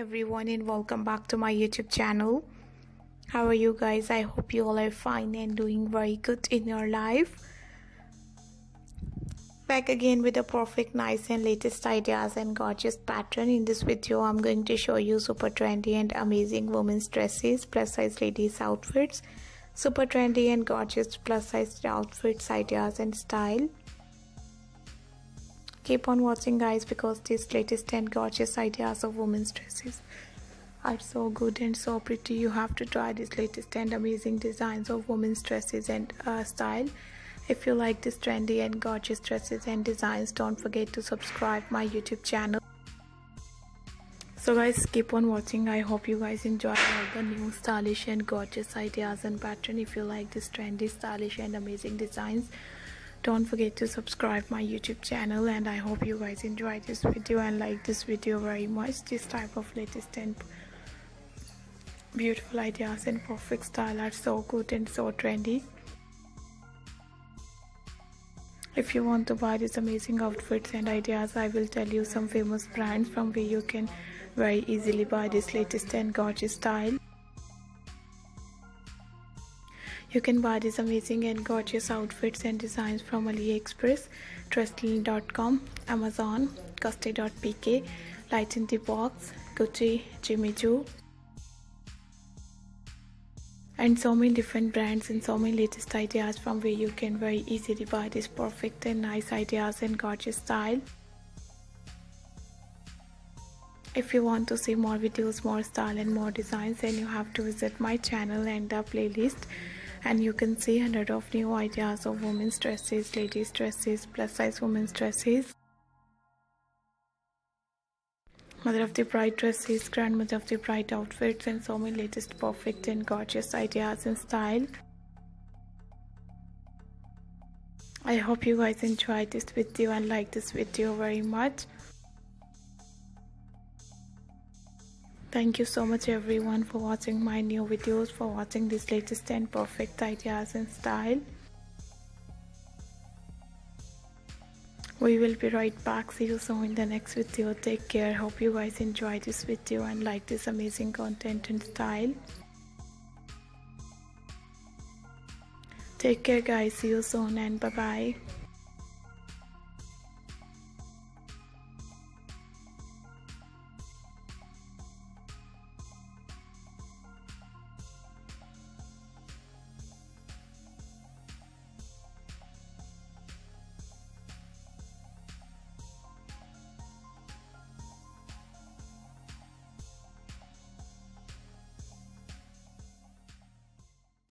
everyone and welcome back to my YouTube channel. How are you guys? I hope you all are fine and doing very good in your life. Back again with a perfect nice and latest ideas and gorgeous pattern. In this video I'm going to show you super trendy and amazing women's dresses, plus size ladies outfits, super trendy and gorgeous plus size outfits ideas and style keep on watching guys because these latest and gorgeous ideas of women's dresses are so good and so pretty. You have to try these latest and amazing designs of women's dresses and uh, style. If you like these trendy and gorgeous dresses and designs don't forget to subscribe my youtube channel. So guys keep on watching. I hope you guys enjoy all the new stylish and gorgeous ideas and pattern. If you like this trendy stylish and amazing designs don't forget to subscribe my youtube channel and i hope you guys enjoy this video and like this video very much. This type of latest and beautiful ideas and perfect style are so good and so trendy. If you want to buy these amazing outfits and ideas i will tell you some famous brands from where you can very easily buy this latest and gorgeous style you can buy these amazing and gorgeous outfits and designs from AliExpress, Dressly.com, Amazon, Custard.pk, Light in the Box, Gucci, Jimmy Choo, and so many different brands and so many latest ideas from where you can very easily buy these perfect and nice ideas and gorgeous style. If you want to see more videos, more style and more designs then you have to visit my channel and the playlist and you can see hundred of new ideas of women's dresses ladies dresses plus size women's dresses. Mother of the bride dresses grandmother of the bride outfits and so many latest perfect and gorgeous ideas and style. I hope you guys enjoyed this video and like this video very much Thank you so much everyone for watching my new videos, for watching these latest and perfect ideas and style. We will be right back. See you soon in the next video. Take care. Hope you guys enjoy this video and like this amazing content and style. Take care guys. See you soon and bye bye.